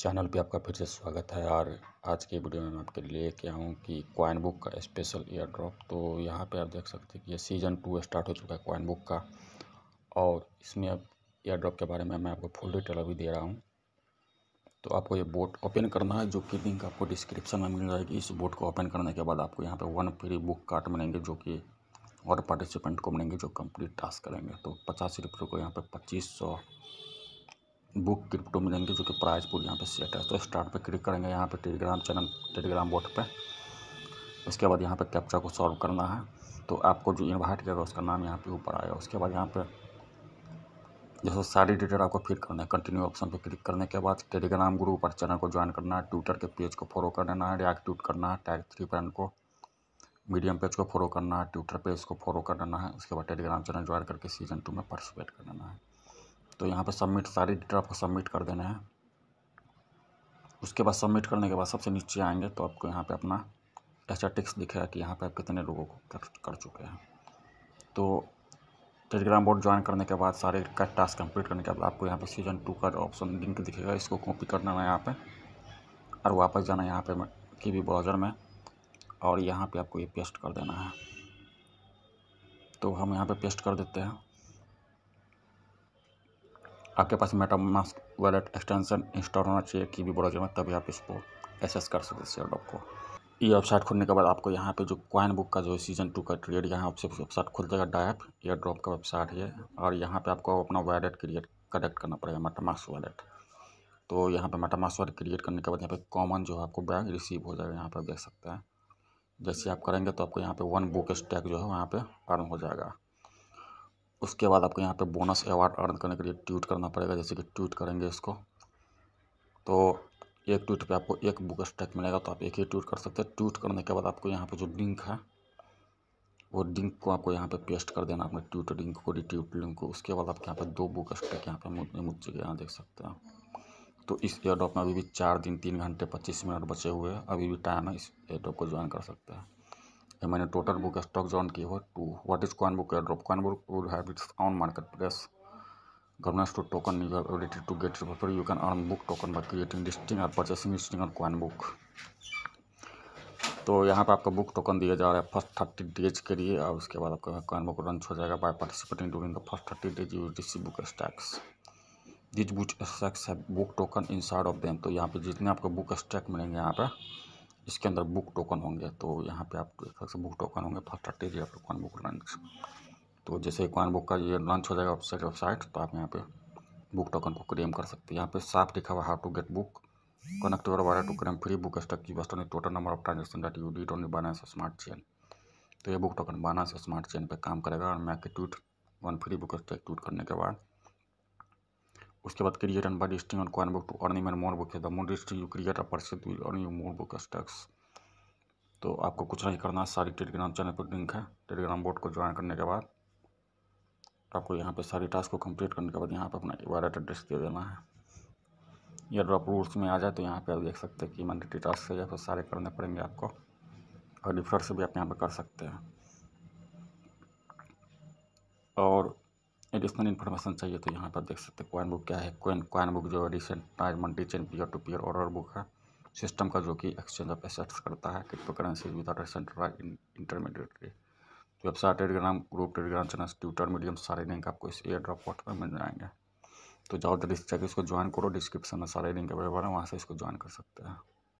Channel पे आपका फिर से स्वागत है और आज के वीडियो में मैं आपके लिए लेके आऊँ कि क्वाइन बुक का स्पेशल ईयर ड्रॉप तो यहाँ पे आप देख सकते हैं कि ये सीज़न टू स्टार्ट हो चुका है क्वाइन बुक का और इसमें अब ईयर ड्रॉप के बारे में मैं आपको फुल डिटेल अभी दे रहा हूँ। तो आपको ये बोट ओपन करना है, जो कि लिंक आपको डिस्क्रिप्शन में मिल जाएगी। इस बोट को ओपन करने के बाद आपको यहाँ पर वन फ्री बुक कार्ड मिलेंगे, जो कि और पार्टिसिपेंट को मिलेंगे, जो कंप्लीट टास्क करेंगे। तो पचास रुपये को यहाँ पर पच्चीस सौ बुक क्रिप्टो मिलेंगे जो कि प्राइस पूल यहाँ पे सेट है। तो स्टार्ट पे क्लिक करेंगे यहाँ पे टेलीग्राम चैनल टेलीग्राम बोट पे। उसके बाद यहाँ पे कैप्चा को सॉल्व करना है। तो आपको जो इन्वाइट किया उसका नाम यहाँ पे ऊपर आएगा उसके बाद यहाँ पे जैसे सारी डिटेल आपको फिर करना है कंटिन्यू ऑप्शन पे क्लिक करने के बाद टेलीग्राम ग्रुप और चैनल को ज्वाइन करना है ट्विटर के पेज को फॉलो कर लेना है रिएक्ट करना है टैग थ्री फ्रेंड को मीडियम पेज को फॉलो करना है ट्विटर पेज को फॉलो कर लेना है। उसके बाद टेलीग्राम चैनल ज्वाइन करके सीज़न टू में पार्टिसिपेट कर लेना है। तो यहाँ पे सबमिट सारी डिटेल आपको सबमिट कर देना है। उसके बाद सबमिट करने के बाद सबसे नीचे आएँगे तो आपको यहाँ पे अपना एस्टेटिक्स दिखेगा कि यहाँ पे आप कितने लोगों को कर, कर चुके हैं। तो टेलीग्राम बोर्ड ज्वाइन करने के बाद सारे का टास्क कंप्लीट करने के बाद आपको यहाँ पे सीज़न टू का ऑप्शन लिंक दिखेगा। इसको कॉपी करना है यहाँ पे और वापस जाना है यहाँ पे की भी ब्राउज़र में और यहाँ पे आपको ये पेस्ट कर देना है। तो हम यहाँ पे पेस्ट कर देते हैं। आपके पास मेटामास्क वॉलेट एक्सटेंशन इंस्टॉल होना चाहिए, की भी ब्राउज़र में, तभी आप इसको एसेस कर सकते शेयर डॉप को। ये वेबसाइट खुलने के बाद आपको यहाँ पे जो क्वाइन बुक का जो सीज़न टू का ट्रेड यहाँ आपसे वेबसाइट खुल जाएगा डायप ईयर ड्रॉप का वेबसाइट है, और यहाँ पे आपको अपना वॉलेट क्रिएट कनेक्ट करना पड़ेगा मेटामास्क वॉलेट तो यहाँ पे मेटामास्क वॉलेट क्रिएट करने के बाद यहाँ पे कॉमन जो है आपको बैग रिसीव हो जाएगा, यहाँ पर देख सकते हैं। जैसे आप करेंगे तो आपको यहाँ पे वन बुक स्टैक जो है वहाँ पे अर्न हो जाएगा। उसके बाद आपको यहाँ पे बोनस अवार्ड अर्न करने के लिए ट्वीट करना पड़ेगा, जैसे कि ट्वीट करेंगे इसको। तो एक ट्वीट पे आपको एक बुक स्टैक मिलेगा तो आप एक ही ट्वीट कर सकते हैं। ट्वीट करने के बाद आपको यहाँ पे जो लिंक है, वो लिंक को आपको यहाँ पे पेस्ट कर देना, अपने ट्वीट लिंक को रिट्वीट लिंक को। उसके बाद आपके यहाँ पे दो बुक स्टैक यहाँ पे मुझे यहाँ देख सकते हैं। तो इस एयरडॉप में अभी भी चार दिन, तीन घंटे, पच्चीस मिनट बचे हुए हैं। अभी भी टाइम है, इस एयरडॉप को ज्वाइन कर सकते हैं। ये मैंने टोटल बुक स्टॉक जॉन की हो to. What is coin book drop coin book would have its own marketplace governance to token you have ability to get refer you can earn book token by creating listing or purchasing coin book. तो यहाँ पे आपका book token दिया जा रहा है first thirty days के लिए और उसके बाद आपका कॉइन बुक लॉन्च हो जाएगा by participating during the first thirty days you receive book stacks these book stacks है book token inside of them तो यहाँ पे जितने आपको बुक स्टैक मिलेंगे यहाँ पे इसके अंदर बुक टोकन होंगे तो यहाँ पे आप देख सकते बुक टोकन होंगे फ़र्स्ट थर्टी जी आपको बुक लॉन्च तो जैसे कॉइन बुक का ये लॉन्च हो जाएगा वेबसाइट वेबसाइट तो आप यहाँ पे बुक टोकन को क्लेम कर सकते हैं। यहाँ पे साफ़ लिखा हुआ how to get book connect your wire to claim free book stock की based total number of transaction that you did only Binance Smart Chain तो ये book token Binance Smart Chain पर काम करेगा और मैं tweet one free book stock tweet करने के बाद उसके बाद create and buy listing on coin book to earn even more book the more listing you create a percent you more book stocks तो आपको कुछ नहीं करना है सारी टेलीग्राम चैनल पर लिंक है। टेलीग्राम बोर्ड को ज्वाइन करने के बाद आपको यहाँ पे सारी टास्क को कंप्लीट करने के बाद यहाँ पे अपना वॉलेट एड्रेस दे देना है। या ड्रॉप रूल्स में आ जाए तो यहाँ पे आप देख सकते हैं कि मंडे टास्क से या फिर सारे करने पड़ेंगे आपको। और डिफर से भी आप यहाँ पे कर सकते हैं। और एडिशनल इन्फॉर्मेशन चाहिए तो यहाँ पर देख सकते हैं कॉइन बुक क्या है। कॉइन कॉइन बुक जो recent multi chain peer to peer order book है। सिस्टम का जो कि एक्सचेंज ऑफ़ एसेट्स करता है crypto currency without central intermediary तो website Telegram group Telegram channel Twitter Medium सारे लिंक आपको इस एयर ड्रॉप पोर्ट पर मिल जाएँगे। तो जाओ जल्दी से इसको ज्वाइन करो डिस्क्रिप्शन में सारे लिंक अवेलेबल है, वहाँ से इसको ज्वाइन कर सकते हैं।